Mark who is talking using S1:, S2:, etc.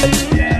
S1: Yeah.